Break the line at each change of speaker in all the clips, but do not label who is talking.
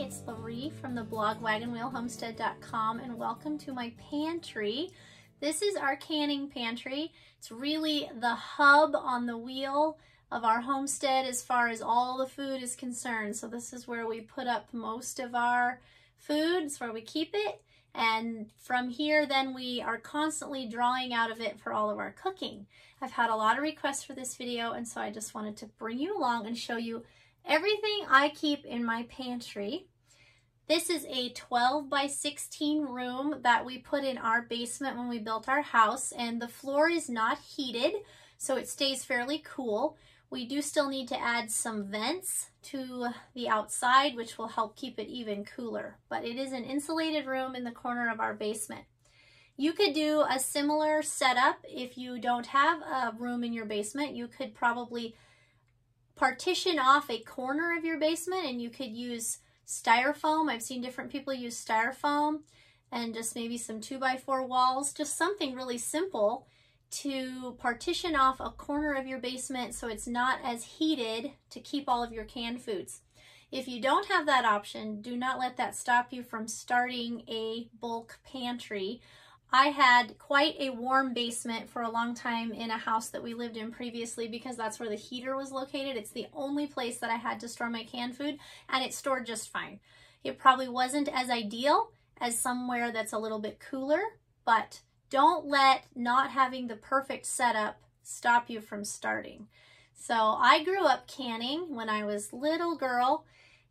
it's Laurie from the blog wagonwheelhomestead.com and welcome to my pantry. This is our canning pantry. It's really the hub on the wheel of our homestead as far as all the food is concerned. So this is where we put up most of our food. It's where we keep it. And from here, then we are constantly drawing out of it for all of our cooking. I've had a lot of requests for this video, and so I just wanted to bring you along and show you everything I keep in my pantry. This is a 12 by 16 room that we put in our basement when we built our house, and the floor is not heated, so it stays fairly cool. We do still need to add some vents to the outside, which will help keep it even cooler. But it is an insulated room in the corner of our basement. You could do a similar setup if you don't have a room in your basement. You could probably partition off a corner of your basement and you could use styrofoam. I've seen different people use styrofoam and just maybe some 2 by 4 walls, just something really simple to partition off a corner of your basement so it's not as heated to keep all of your canned foods. If you don't have that option, do not let that stop you from starting a bulk pantry. I had quite a warm basement for a long time in a house that we lived in previously because that's where the heater was located. It's the only place that I had to store my canned food and it stored just fine. It probably wasn't as ideal as somewhere that's a little bit cooler, but don't let not having the perfect setup stop you from starting. So I grew up canning when I was little girl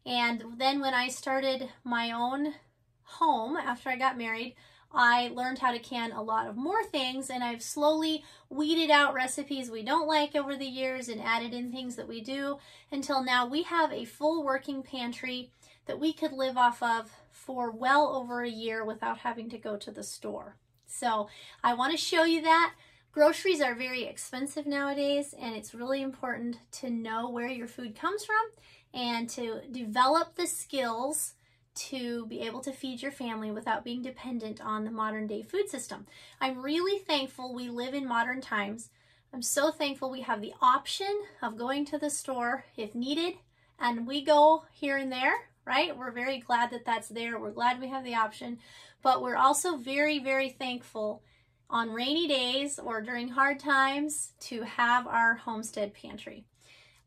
and then when I started my own home after I got married, I learned how to can a lot of more things and I've slowly weeded out recipes we don't like over the years and added in things that we do until now we have a full working pantry that we could live off of for well over a year without having to go to the store. So I want to show you that. Groceries are very expensive nowadays and it's really important to know where your food comes from and to develop the skills to be able to feed your family without being dependent on the modern day food system. I'm really thankful we live in modern times. I'm so thankful we have the option of going to the store if needed and we go here and there, right? We're very glad that that's there. We're glad we have the option, but we're also very, very thankful on rainy days or during hard times to have our homestead pantry.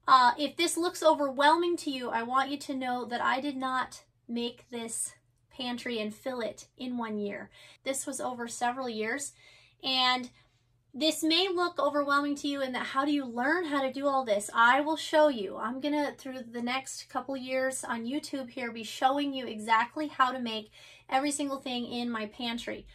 Uh, if this looks overwhelming to you, I want you to know that I did not make this pantry and fill it in one year. This was over several years and this may look overwhelming to you in that how do you learn how to do all this? I will show you. I'm going to, through the next couple years on YouTube here, be showing you exactly how to make every single thing in my pantry.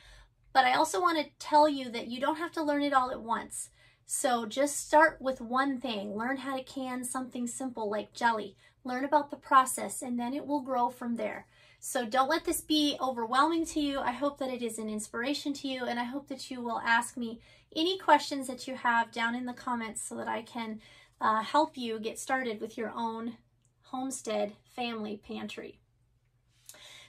But I also want to tell you that you don't have to learn it all at once. So just start with one thing. Learn how to can something simple like jelly learn about the process, and then it will grow from there. So don't let this be overwhelming to you. I hope that it is an inspiration to you, and I hope that you will ask me any questions that you have down in the comments so that I can uh, help you get started with your own homestead family pantry.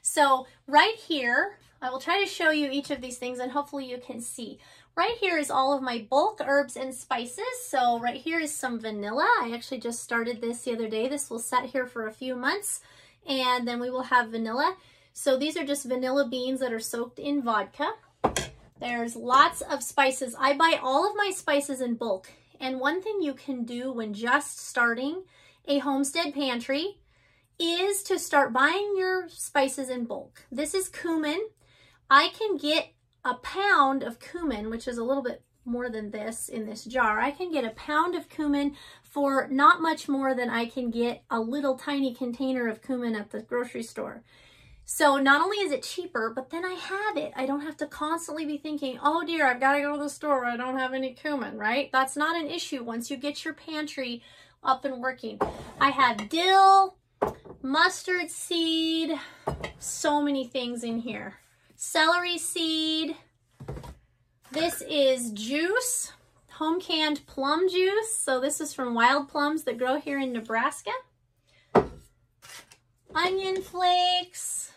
So right here, I will try to show you each of these things and hopefully you can see. Right here is all of my bulk herbs and spices. So right here is some vanilla. I actually just started this the other day. This will set here for a few months and then we will have vanilla. So these are just vanilla beans that are soaked in vodka. There's lots of spices. I buy all of my spices in bulk. And one thing you can do when just starting a homestead pantry is to start buying your spices in bulk. This is cumin. I can get a pound of cumin, which is a little bit more than this in this jar. I can get a pound of cumin for not much more than I can get a little tiny container of cumin at the grocery store. So not only is it cheaper, but then I have it. I don't have to constantly be thinking, oh dear, I've got to go to the store. I don't have any cumin, right? That's not an issue once you get your pantry up and working. I have dill, mustard seed, so many things in here celery seed. This is juice, home canned plum juice. So this is from wild plums that grow here in Nebraska. Onion flakes.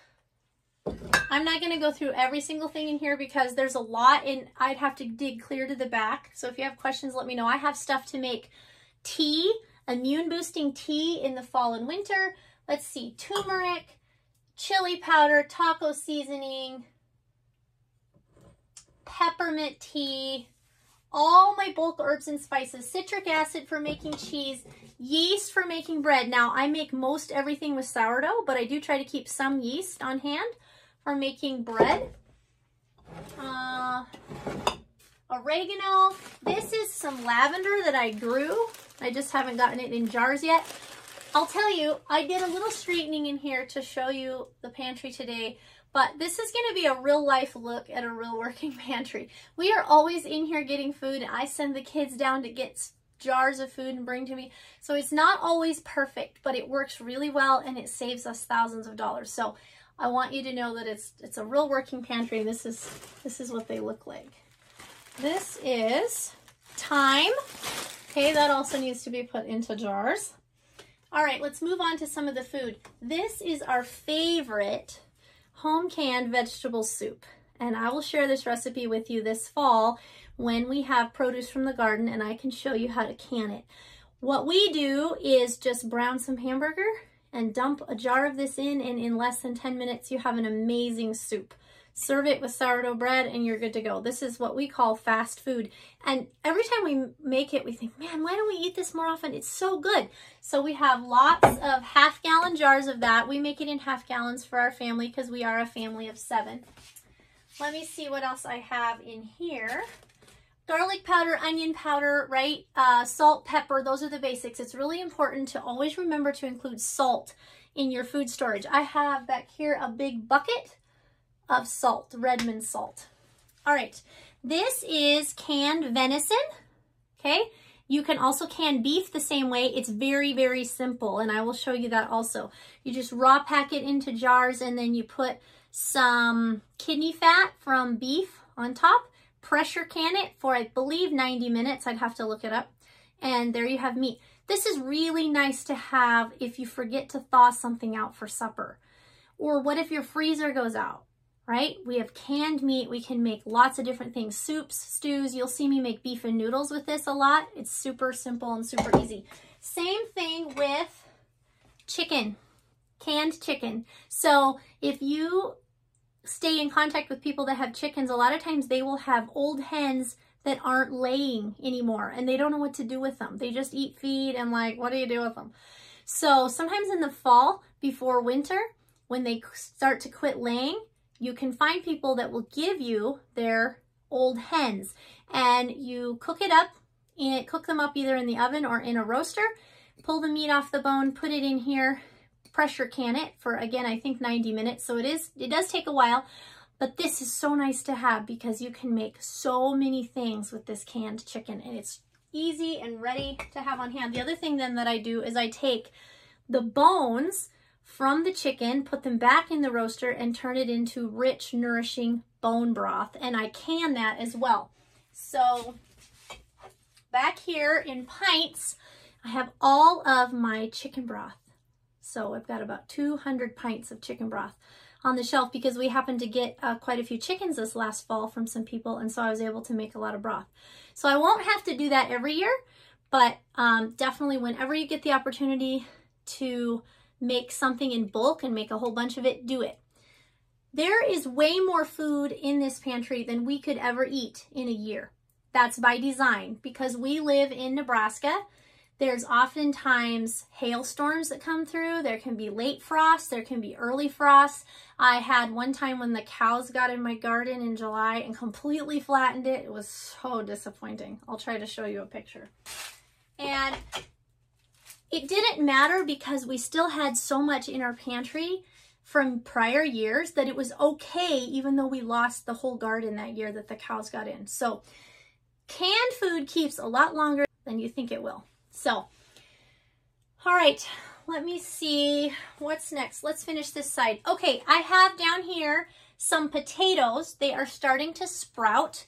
I'm not going to go through every single thing in here because there's a lot and I'd have to dig clear to the back. So if you have questions, let me know. I have stuff to make tea, immune boosting tea in the fall and winter. Let's see, turmeric, chili powder, taco seasoning, peppermint tea, all my bulk herbs and spices, citric acid for making cheese, yeast for making bread. Now, I make most everything with sourdough, but I do try to keep some yeast on hand for making bread. Uh, oregano. This is some lavender that I grew. I just haven't gotten it in jars yet. I'll tell you, I did a little straightening in here to show you the pantry today. But this is going to be a real life look at a real working pantry. We are always in here getting food. I send the kids down to get jars of food and bring to me. So it's not always perfect, but it works really well and it saves us thousands of dollars. So I want you to know that it's it's a real working pantry. This is this is what they look like. This is thyme. Okay, that also needs to be put into jars. All right, let's move on to some of the food. This is our favorite home canned vegetable soup. And I will share this recipe with you this fall when we have produce from the garden and I can show you how to can it. What we do is just brown some hamburger and dump a jar of this in and in less than 10 minutes you have an amazing soup. Serve it with sourdough bread and you're good to go. This is what we call fast food. And every time we make it, we think, man, why don't we eat this more often? It's so good. So we have lots of half gallon jars of that. We make it in half gallons for our family because we are a family of seven. Let me see what else I have in here. Garlic powder, onion powder, right? Uh, salt, pepper, those are the basics. It's really important to always remember to include salt in your food storage. I have back here a big bucket of salt, Redmond salt. All right, this is canned venison, okay? You can also can beef the same way. It's very, very simple, and I will show you that also. You just raw pack it into jars, and then you put some kidney fat from beef on top, pressure can it for, I believe, 90 minutes. I'd have to look it up. And there you have meat. This is really nice to have if you forget to thaw something out for supper. Or what if your freezer goes out? Right? We have canned meat. We can make lots of different things. Soups, stews. You'll see me make beef and noodles with this a lot. It's super simple and super easy. Same thing with chicken, canned chicken. So if you stay in contact with people that have chickens, a lot of times they will have old hens that aren't laying anymore and they don't know what to do with them. They just eat feed and like, what do you do with them? So sometimes in the fall before winter, when they start to quit laying, you can find people that will give you their old hens. And you cook it up and cook them up either in the oven or in a roaster. Pull the meat off the bone put it in here pressure can it for again I think 90 minutes. So it is it does take a while but this is so nice to have because you can make so many things with this canned chicken and it's easy and ready to have on hand. The other thing then that I do is I take the bones from the chicken, put them back in the roaster, and turn it into rich, nourishing bone broth. And I can that as well. So back here in pints, I have all of my chicken broth. So I've got about 200 pints of chicken broth on the shelf because we happened to get uh, quite a few chickens this last fall from some people and so I was able to make a lot of broth. So I won't have to do that every year, but um, definitely whenever you get the opportunity to make something in bulk and make a whole bunch of it, do it. There is way more food in this pantry than we could ever eat in a year. That's by design because we live in Nebraska. There's oftentimes hailstorms that come through. There can be late frost. There can be early frost. I had one time when the cows got in my garden in July and completely flattened it. It was so disappointing. I'll try to show you a picture. And it didn't matter because we still had so much in our pantry from prior years that it was okay even though we lost the whole garden that year that the cows got in. So canned food keeps a lot longer than you think it will. So, all right, let me see what's next. Let's finish this side. Okay, I have down here some potatoes. They are starting to sprout.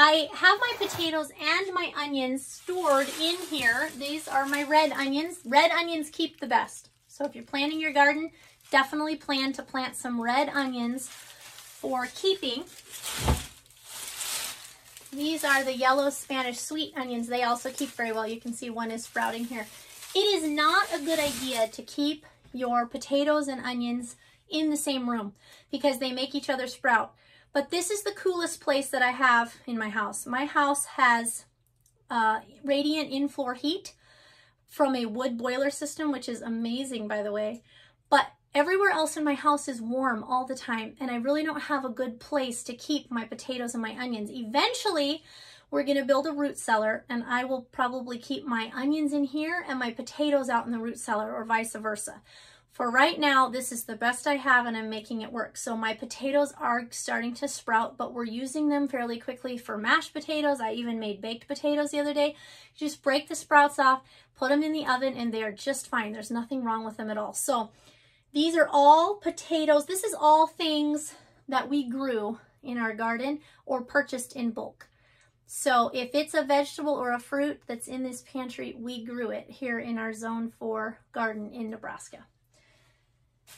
I have my potatoes and my onions stored in here. These are my red onions. Red onions keep the best. So if you're planting your garden, definitely plan to plant some red onions for keeping. These are the yellow Spanish sweet onions. They also keep very well. You can see one is sprouting here. It is not a good idea to keep your potatoes and onions in the same room because they make each other sprout. But this is the coolest place that I have in my house. My house has uh, radiant in-floor heat from a wood boiler system, which is amazing, by the way. But everywhere else in my house is warm all the time, and I really don't have a good place to keep my potatoes and my onions. Eventually, we're going to build a root cellar, and I will probably keep my onions in here and my potatoes out in the root cellar, or vice versa. For right now, this is the best I have and I'm making it work. So my potatoes are starting to sprout, but we're using them fairly quickly for mashed potatoes. I even made baked potatoes the other day. just break the sprouts off, put them in the oven, and they're just fine. There's nothing wrong with them at all. So these are all potatoes. This is all things that we grew in our garden or purchased in bulk. So if it's a vegetable or a fruit that's in this pantry, we grew it here in our Zone 4 garden in Nebraska.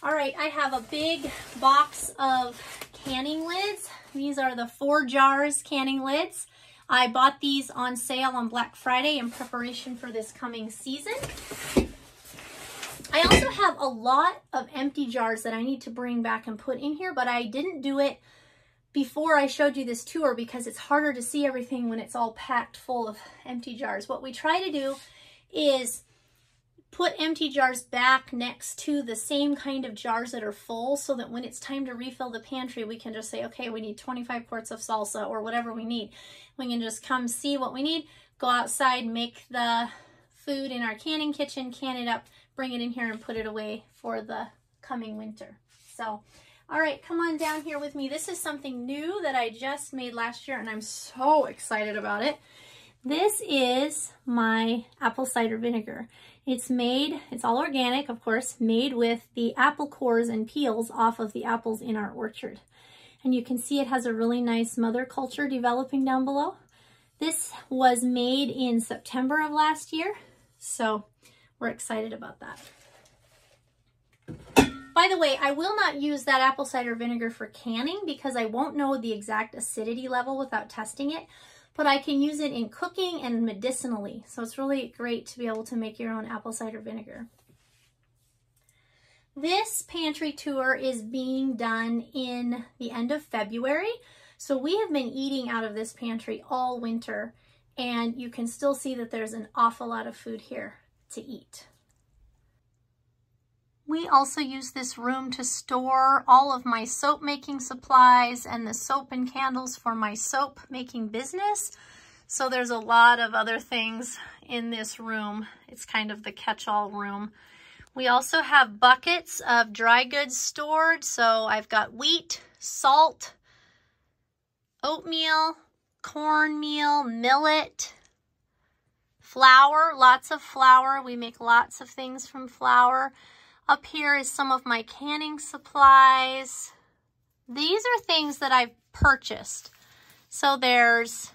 All right, I have a big box of canning lids. These are the ForJars canning lids. I bought these on sale on Black Friday in preparation for this coming season. I also have a lot of empty jars that I need to bring back and put in here, but I didn't do it before I showed you this tour because it's harder to see everything when it's all packed full of empty jars. What we try to do is put empty jars back next to the same kind of jars that are full so that when it's time to refill the pantry, we can just say, okay, we need 25 quarts of salsa or whatever we need. We can just come see what we need, go outside, make the food in our canning kitchen, can it up, bring it in here and put it away for the coming winter. So, all right, come on down here with me. This is something new that I just made last year and I'm so excited about it. This is my apple cider vinegar. It's made, it's all organic, of course, made with the apple cores and peels off of the apples in our orchard. And you can see it has a really nice mother culture developing down below. This was made in September of last year, so we're excited about that. By the way, I will not use that apple cider vinegar for canning because I won't know the exact acidity level without testing it but I can use it in cooking and medicinally. So it's really great to be able to make your own apple cider vinegar. This pantry tour is being done in the end of February. So we have been eating out of this pantry all winter and you can still see that there's an awful lot of food here to eat. We also use this room to store all of my soap making supplies and the soap and candles for my soap making business. So there's a lot of other things in this room. It's kind of the catch-all room. We also have buckets of dry goods stored. So I've got wheat, salt, oatmeal, cornmeal, millet, flour, lots of flour. We make lots of things from flour. Up here is some of my canning supplies. These are things that I've purchased. So there's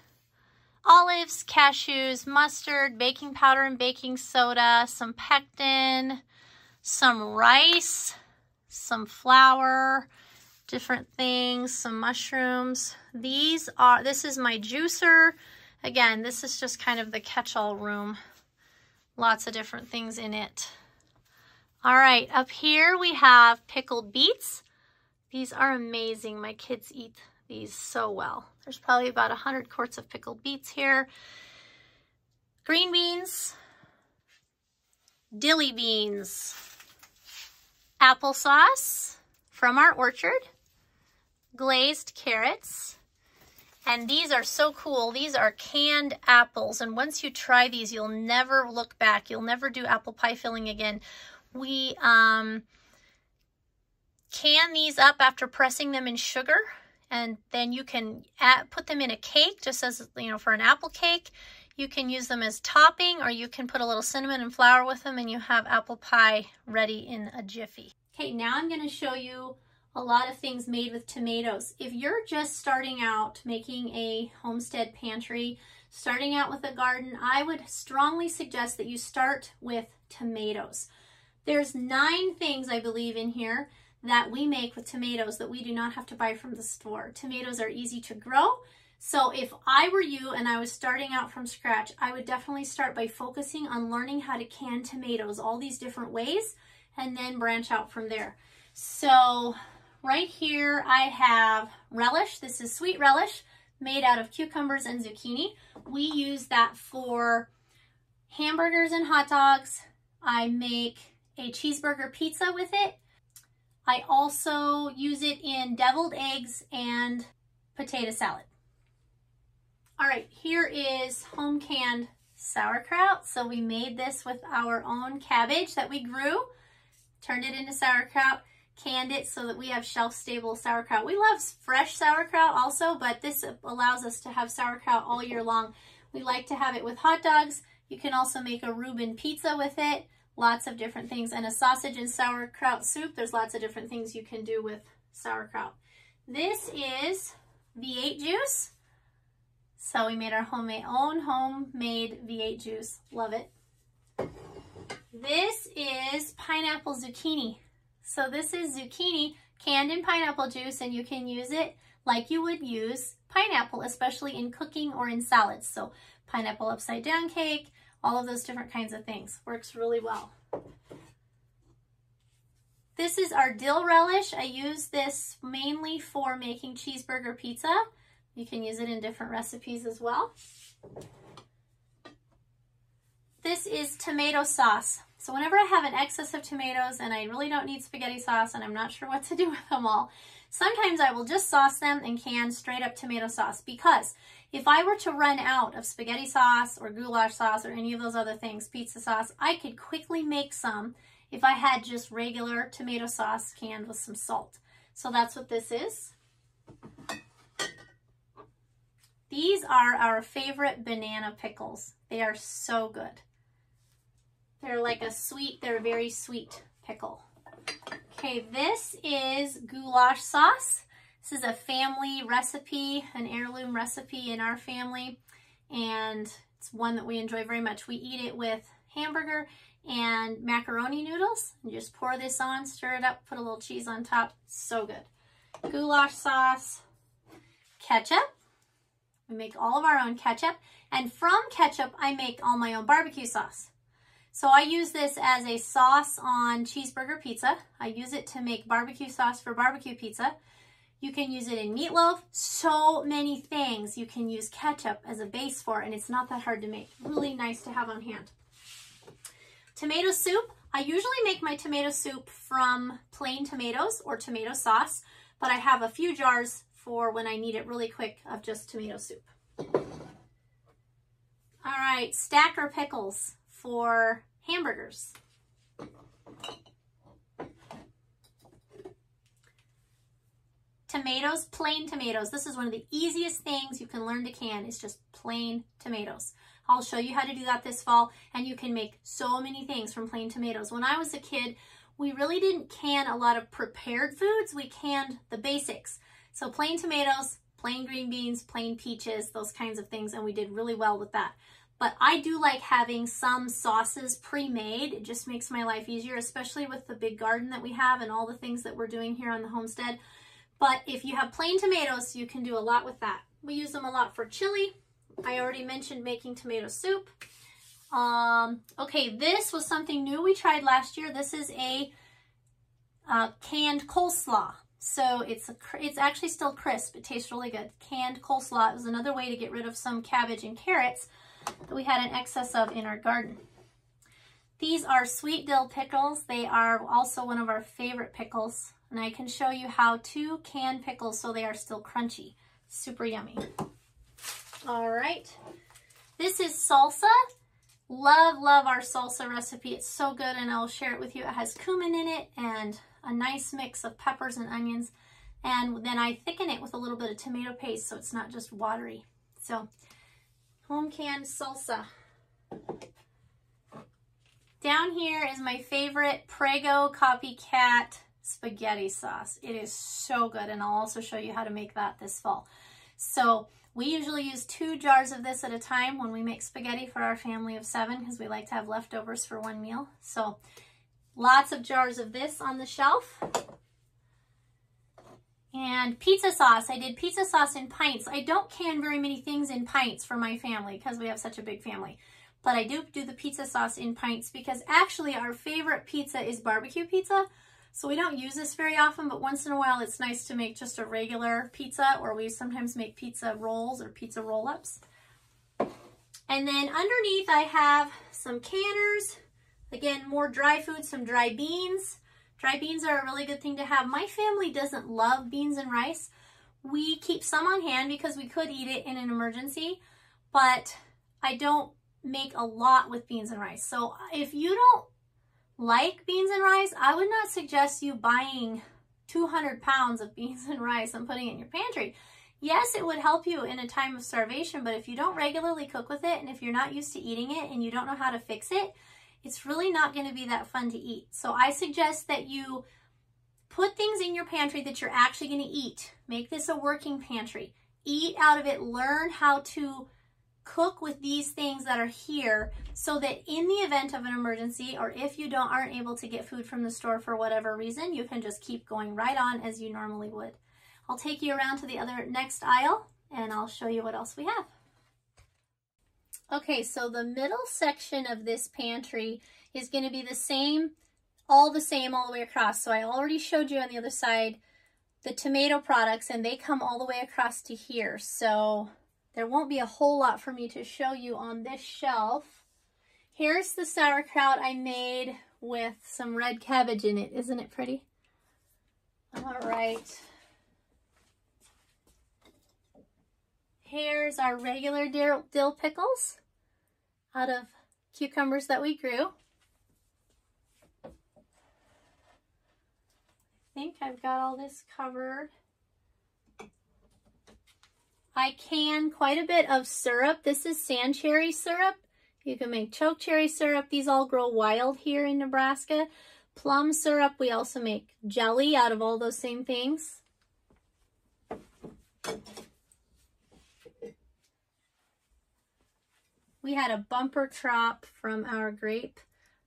olives, cashews, mustard, baking powder and baking soda, some pectin, some rice, some flour, different things, some mushrooms. These are, this is my juicer. Again, this is just kind of the catch-all room. Lots of different things in it. All right, up here we have pickled beets. These are amazing. My kids eat these so well. There's probably about 100 quarts of pickled beets here. Green beans, dilly beans, applesauce from our orchard, glazed carrots, and these are so cool. These are canned apples. And once you try these, you'll never look back. You'll never do apple pie filling again we um, can these up after pressing them in sugar and then you can add, put them in a cake just as, you know, for an apple cake. You can use them as topping or you can put a little cinnamon and flour with them and you have apple pie ready in a jiffy. Okay, now I'm going to show you a lot of things made with tomatoes. If you're just starting out making a homestead pantry, starting out with a garden, I would strongly suggest that you start with tomatoes. There's nine things, I believe, in here that we make with tomatoes that we do not have to buy from the store. Tomatoes are easy to grow. So if I were you and I was starting out from scratch, I would definitely start by focusing on learning how to can tomatoes all these different ways and then branch out from there. So right here I have relish. This is sweet relish made out of cucumbers and zucchini. We use that for hamburgers and hot dogs. I make a cheeseburger pizza with it. I also use it in deviled eggs and potato salad. All right, here is home canned sauerkraut. So we made this with our own cabbage that we grew, turned it into sauerkraut, canned it so that we have shelf-stable sauerkraut. We love fresh sauerkraut also, but this allows us to have sauerkraut all year long. We like to have it with hot dogs. You can also make a Reuben pizza with it. Lots of different things. And a sausage and sauerkraut soup. There's lots of different things you can do with sauerkraut. This is V8 juice. So we made our homemade, own homemade V8 juice. Love it. This is pineapple zucchini. So this is zucchini canned in pineapple juice and you can use it like you would use pineapple, especially in cooking or in salads. So pineapple upside down cake, all of those different kinds of things. Works really well. This is our dill relish. I use this mainly for making cheeseburger pizza. You can use it in different recipes as well. This is tomato sauce. So whenever I have an excess of tomatoes and I really don't need spaghetti sauce and I'm not sure what to do with them all, sometimes I will just sauce them and can straight up tomato sauce because if I were to run out of spaghetti sauce or goulash sauce or any of those other things, pizza sauce, I could quickly make some if I had just regular tomato sauce canned with some salt. So that's what this is. These are our favorite banana pickles. They are so good. They're like a sweet, they're a very sweet pickle. Okay, this is goulash sauce. This is a family recipe, an heirloom recipe in our family, and it's one that we enjoy very much. We eat it with hamburger and macaroni noodles. Just pour this on, stir it up, put a little cheese on top. So good. Goulash sauce, ketchup. We make all of our own ketchup. And from ketchup, I make all my own barbecue sauce. So I use this as a sauce on cheeseburger pizza. I use it to make barbecue sauce for barbecue pizza. You can use it in meatloaf. So many things you can use ketchup as a base for, and it's not that hard to make. Really nice to have on hand. Tomato soup. I usually make my tomato soup from plain tomatoes or tomato sauce, but I have a few jars for when I need it really quick of just tomato soup. All right, stacker pickles for hamburgers. Tomatoes, plain tomatoes. This is one of the easiest things you can learn to can is just plain tomatoes. I'll show you how to do that this fall and you can make so many things from plain tomatoes. When I was a kid, we really didn't can a lot of prepared foods. We canned the basics. So plain tomatoes, plain green beans, plain peaches, those kinds of things, and we did really well with that. But I do like having some sauces pre-made. It just makes my life easier, especially with the big garden that we have and all the things that we're doing here on the homestead. But if you have plain tomatoes, you can do a lot with that. We use them a lot for chili. I already mentioned making tomato soup. Um, okay, this was something new we tried last year. This is a uh, canned coleslaw. So it's a, it's actually still crisp. It tastes really good. Canned coleslaw is another way to get rid of some cabbage and carrots that we had an excess of in our garden. These are sweet dill pickles. They are also one of our favorite pickles. And I can show you how to can pickles so they are still crunchy. Super yummy. All right. This is salsa. Love, love our salsa recipe. It's so good and I'll share it with you. It has cumin in it and a nice mix of peppers and onions. And then I thicken it with a little bit of tomato paste so it's not just watery. So home canned salsa. Down here is my favorite Prego Copycat spaghetti sauce. It is so good and I'll also show you how to make that this fall. So we usually use two jars of this at a time when we make spaghetti for our family of seven because we like to have leftovers for one meal. So lots of jars of this on the shelf. And pizza sauce. I did pizza sauce in pints. I don't can very many things in pints for my family because we have such a big family. but I do do the pizza sauce in pints because actually our favorite pizza is barbecue pizza. So we don't use this very often, but once in a while it's nice to make just a regular pizza or we sometimes make pizza rolls or pizza roll-ups. And then underneath I have some canners. Again, more dry food, some dry beans. Dry beans are a really good thing to have. My family doesn't love beans and rice. We keep some on hand because we could eat it in an emergency, but I don't make a lot with beans and rice. So if you don't like beans and rice, I would not suggest you buying 200 pounds of beans and rice and putting it in your pantry. Yes, it would help you in a time of starvation, but if you don't regularly cook with it and if you're not used to eating it and you don't know how to fix it, it's really not going to be that fun to eat. So I suggest that you put things in your pantry that you're actually going to eat. Make this a working pantry. Eat out of it. Learn how to cook with these things that are here so that in the event of an emergency or if you don't aren't able to get food from the store for whatever reason, you can just keep going right on as you normally would. I'll take you around to the other next aisle and I'll show you what else we have. Okay, so the middle section of this pantry is going to be the same, all the same all the way across. So I already showed you on the other side the tomato products and they come all the way across to here. So there won't be a whole lot for me to show you on this shelf. Here's the sauerkraut I made with some red cabbage in it. Isn't it pretty? All right. Here's our regular dill, pickles out of cucumbers that we grew. I think I've got all this covered. I can quite a bit of syrup. This is sand cherry syrup. You can make choke cherry syrup. These all grow wild here in Nebraska. Plum syrup, we also make jelly out of all those same things. We had a bumper crop from our grape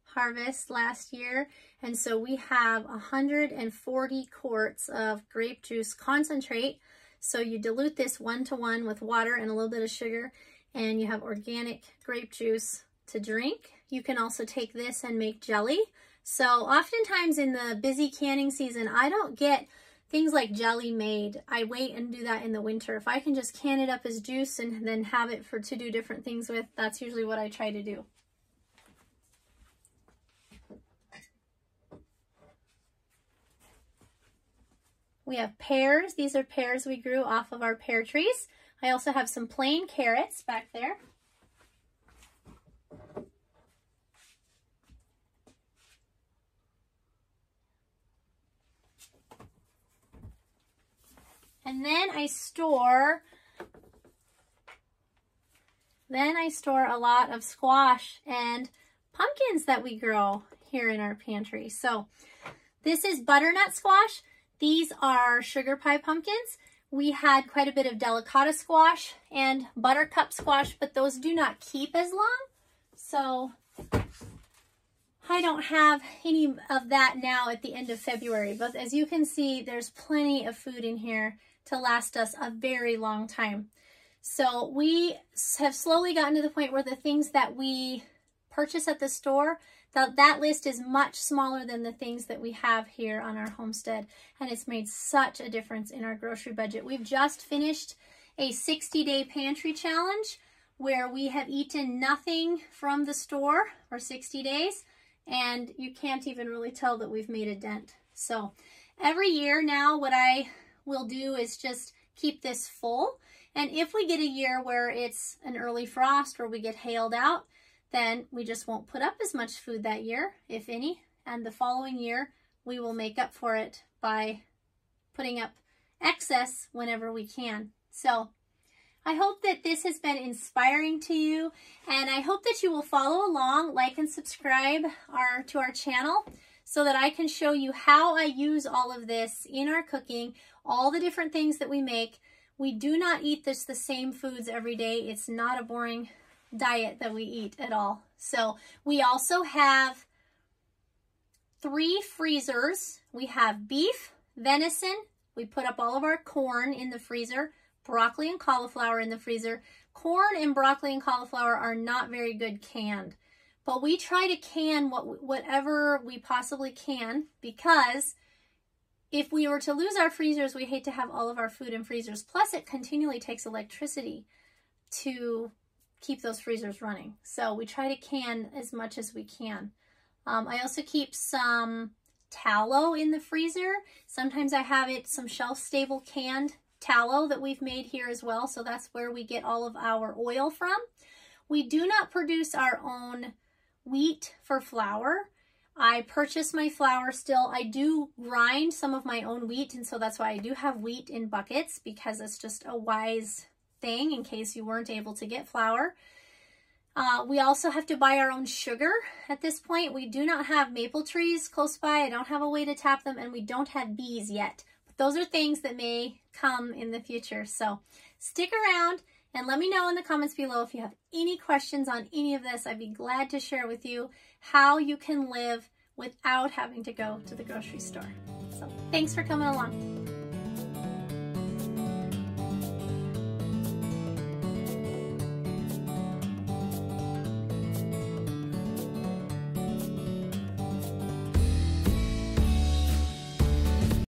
harvest last year. And so we have 140 quarts of grape juice concentrate so you dilute this one to one with water and a little bit of sugar and you have organic grape juice to drink. You can also take this and make jelly. So oftentimes in the busy canning season, I don't get things like jelly made. I wait and do that in the winter. If I can just can it up as juice and then have it for to do different things with, that's usually what I try to do. We have pears. These are pears we grew off of our pear trees. I also have some plain carrots back there. And then I store, then I store a lot of squash and pumpkins that we grow here in our pantry. So this is butternut squash. These are sugar pie pumpkins. We had quite a bit of delicata squash and buttercup squash, but those do not keep as long. So I don't have any of that now at the end of February, but as you can see, there's plenty of food in here to last us a very long time. So we have slowly gotten to the point where the things that we purchase at the store that, that list is much smaller than the things that we have here on our homestead, and it's made such a difference in our grocery budget. We've just finished a 60-day pantry challenge where we have eaten nothing from the store for 60 days, and you can't even really tell that we've made a dent. So every year now, what I will do is just keep this full. And if we get a year where it's an early frost or we get hailed out, then we just won't put up as much food that year, if any, and the following year we will make up for it by putting up excess whenever we can. So I hope that this has been inspiring to you and I hope that you will follow along, like and subscribe our, to our channel so that I can show you how I use all of this in our cooking, all the different things that we make. We do not eat this the same foods every day. It's not a boring diet that we eat at all. So we also have three freezers. We have beef, venison. We put up all of our corn in the freezer, broccoli and cauliflower in the freezer, corn and broccoli and cauliflower are not very good canned. But we try to can what whatever we possibly can because if we were to lose our freezers, we hate to have all of our food in freezers. Plus, it continually takes electricity to keep those freezers running. So we try to can as much as we can. Um, I also keep some tallow in the freezer. Sometimes I have it some shelf-stable canned tallow that we've made here as well. So that's where we get all of our oil from. We do not produce our own wheat for flour. I purchase my flour still. I do grind some of my own wheat, and so that's why I do have wheat in buckets because it's just a wise thing in case you weren't able to get flour. Uh, we also have to buy our own sugar at this point. We do not have maple trees close by. I don't have a way to tap them, and we don't have bees yet. But those are things that may come in the future. So stick around. And let me know in the comments below if you have any questions on any of this. I'd be glad to share with you how you can live without having to go to the grocery store. So thanks for coming along.